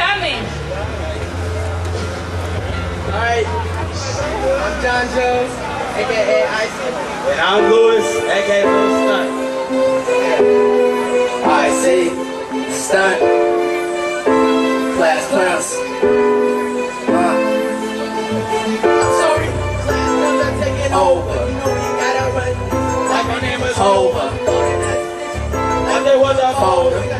coming. All right. I'm John Jones, a.k.a. Icy. And I'm Louis, a.k.a. Lil Stunt. Icy, Stunt, Class Clowns. I'm sorry, Class Clowns taking over. You know gotta. Like my name is Over. If there was a folder.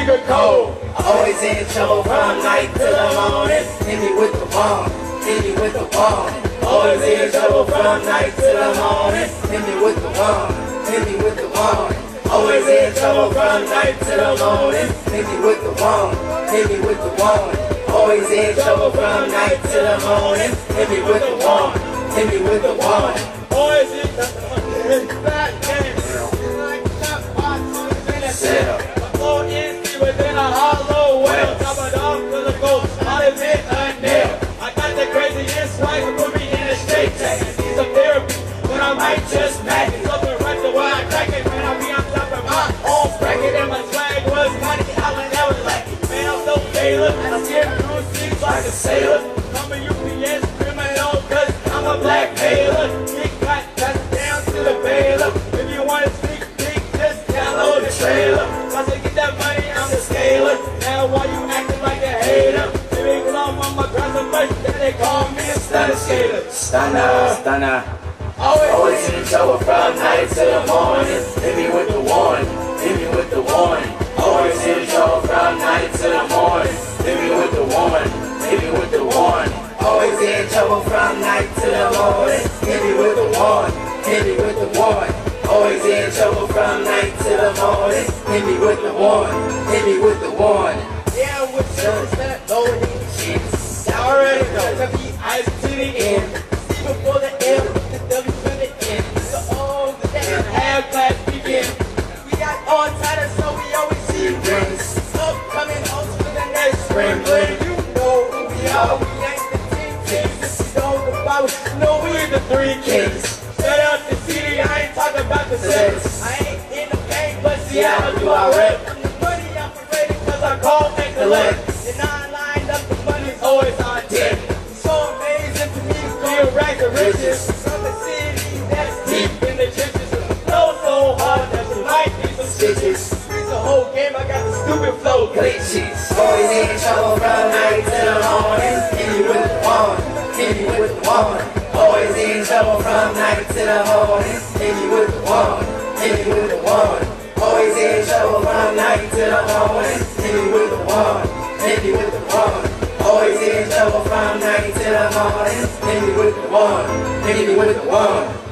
secret code. Always in trouble from night till the morning. Hit me with the bomb. Hit me with the bomb. Always in trouble from night till the morning. Hit me with the bomb. Hit me with the bomb. Always in trouble from night till the morning. Hit me with the bomb. Hit me with the bomb. Always in trouble from night till the morning. Hit me with the bomb. Hit me with the bomb. Always in the back game. Bracket. And my swag was money. I was never lack it. Man, I'm so Taylor. I steer through seas like a sailor. I'm a UPS criminal, cause I'm a black mailer. Kick back, that's down to the bailiff. If you want to speak big, just download the trailer. Cause to get that money, I'm the scaler. Now why you acting like a hater? Baby, cause I'm on my grass and much that they call me a stunner skater. Stunner. Stunner. Always, always in trouble from night till the morning. Hit me with the warning. Hit me with the warning. Always in trouble from night till the morning. Hit me with the warning. Hit me with the warning. Always in trouble from night till the morning. Hit me with the warning. Hit me with the warning. Always in trouble from night till the morning. Hit me with the warning. Hit me with the warning. Yeah, with just the three kings. Straight up the city, I ain't talking about the sets. I ain't in the game, but see how do I rep? I'm the money operator, cause I call and collect. And I lined up, the money's always on deck. So amazing to me to feel rags of riches. From the city that's deep in the trenches. Flow so hard that you might need some stitches. It's a whole game, I got the stupid flow glitches. Always in trouble from night till till the morning. Hit me with the warning. Hit me with the warning. Always in trouble from night till the morning. Hit me with the warning. Hit me with the warning.